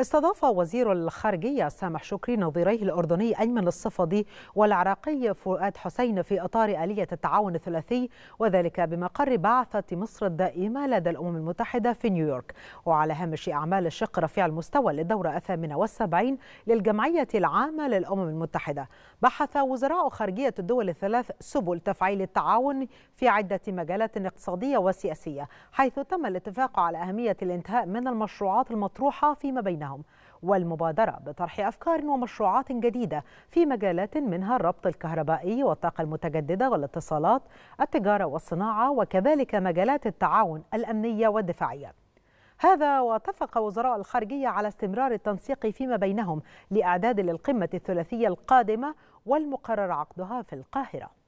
استضاف وزير الخارجية سامح شكري نظيريه الأردني أيمن الصفدي والعراقي فؤاد حسين في إطار آلية التعاون الثلاثي وذلك بمقر بعثة مصر الدائمة لدى الأمم المتحدة في نيويورك. وعلى هامش أعمال الشق رفيع المستوى للدورة الثامنة والسبعين للجمعية العامة للأمم المتحدة. بحث وزراء خارجية الدول الثلاث سبل تفعيل التعاون في عدة مجالات اقتصادية وسياسية حيث تم الاتفاق على أهمية الانتهاء من المشروعات المطروحة فيما بينهم بينهم. والمبادرة بطرح أفكار ومشروعات جديدة في مجالات منها الربط الكهربائي والطاقة المتجددة والاتصالات التجارة والصناعة وكذلك مجالات التعاون الأمنية والدفاعية. هذا واتفق وزراء الخارجية على استمرار التنسيق فيما بينهم لإعداد للقمة الثلاثية القادمة والمقرر عقدها في القاهرة.